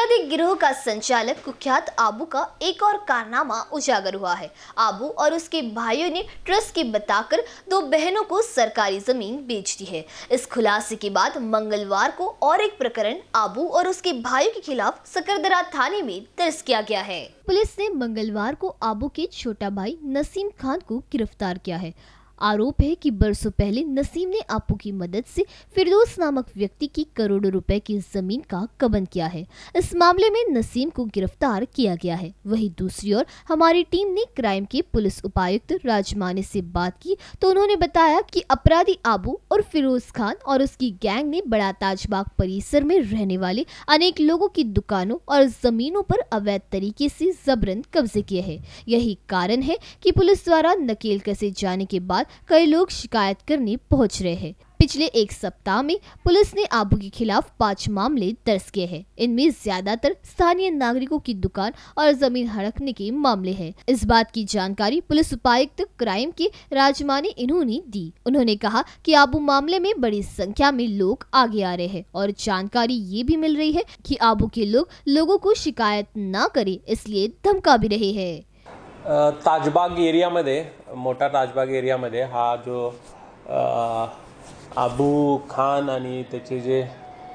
आपराधिक गिरोह का संचालक कुख्यात आबू का एक और कारनामा उजागर हुआ है। आबू और उसके भाइयों ने ट्रस्ट के बताकर दो बहनों को सरकारी ज़मीन बेच दी है। इस खुलासे के बाद मंगलवार को और एक प्रकरण आबू और उसके भाइयों के खिलाफ सकरदरा थाने में दर्ज किया गया है। पुलिस ने मंगलवार को आबू के छोटा भाई नसीम खान को गिरफ़्तार किया है। आरोप है कि बरसों पहले नसीम ने आपू की मदद से फिरदौस नामक व्यक्ति की करोड़ों रुपए की ज़मीन का कबन किया है। इस मामले में नसीम को गिरफ़्तार किया गया है। वहीं दूसरी ओर, हमारी टीम ने क्राइम के पुलिस उपायुक्त राजमाने से बात की तो उन्होंने बताया कि अपराधी आबू और फिरोज खान और उसकी गैंग ने बड़ा ताजबाग परिसर में रहने वाले अनेक लोगों की दुकानों और जमीनों पर अवैध तरीके से जबरन कब्जे किए हैं। यही कारण है कि पुलिस द्वारा नकेल कसे जाने के बाद कई लोग शिकायत करने पहुँच रहे हैं। पिछले एक सप्ताह में पुलिस ने आबू के खिलाफ पाँच मामले दर्ज किए हैं। इनमें ज़्यादातर स्थानीय नागरिकों की दुकान और ज़मीन हड़कने के मामले हैं। इस बात की जानकारी पुलिस उपायुक्त क्राइम के राजमानी इन्होंने दी। उन्होंने कहा कि आबू मामले में बड़ी संख्या में लोग आगे आ रहे हैं और जानकारी ये भी मिल रही है की आबू के लोग लोगों को शिकायत न करे, इसलिए धमका भी रहे हैं। ताजबाग एरियामध्ये मोठा ताजबाग एरियामध्ये हा जो अबू खान आणि त्याचे जे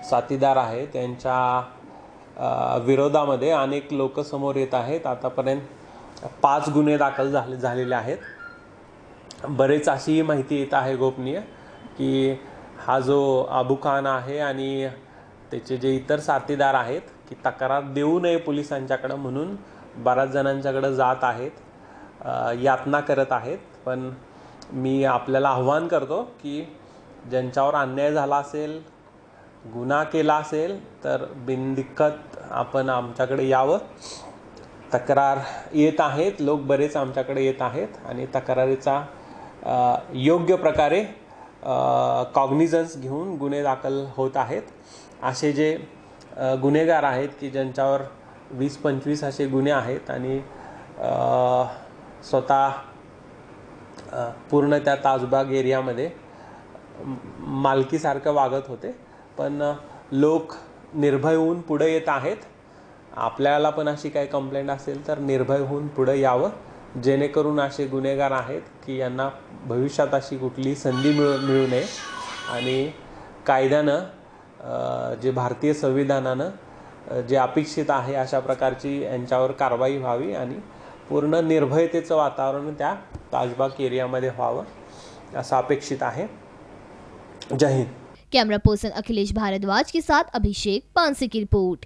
साथीदार आहेत त्यांच्या विरोधामध्ये अनेक लोक समोर येत आहेत. आतापर्यंत पाच गुन्हे दाखल झाले झालेले आहेत. बरेच अशी माहिती येत आहे गोपनीय की हा जो अबू खान आहे आणि त्याचे जे इतर साथीदार आहेत की तक्रार देऊ नये पोलिसांच्याकडं म्हणून बऱ्याच जणांच्याकडं जात आहेत यातना करत आहेत पण मी आपल्याला आव्हान करतो की ज्यांच्यावर अन्याय झाला असेल गुन्हा केला असेल तर बिनदिक्कत आपण आमच्याकडे यावं. तक्रार येत आहेत लोक बरेच आमच्याकडे येत आहेत आणि तक्रारीचा योग्य प्रकारे कॉग्निझन्स घेऊन गुन्हे दाखल होत आहेत. असे जे गुन्हेगार आहेत की ज्यांच्यावर वीस पंचवीस असे गुन्हे आहेत आणि स्वतः पूर्ण त्या ताजबाग एरियामध्ये मालकीसारखं वागत होते. पण लोक निर्भय होऊन पुढे येत आहेत. आपल्याला पण अशी काही कंप्लेंट असेल तर निर्भय होऊन पुढे यावं. जेणेकरून असे गुन्हेगार आहेत की यांना भविष्यात अशी कुठली संधी मिळू मिळू नये. आणि कायद्यानं जे भारतीय संविधानानं जे अपेक्षित आहे अशा प्रकारची यांच्यावर कारवाई व्हावी आणि पूर्ण निर्भयतेचं वातावरण त्या ताजबाग एरियामध्ये व्हावं असं अपेक्षित आहे. जय हिंद. कैमरा पर्सन अखिलेश भारद्वाज के साथ अभिषेक पांसे की रिपोर्ट.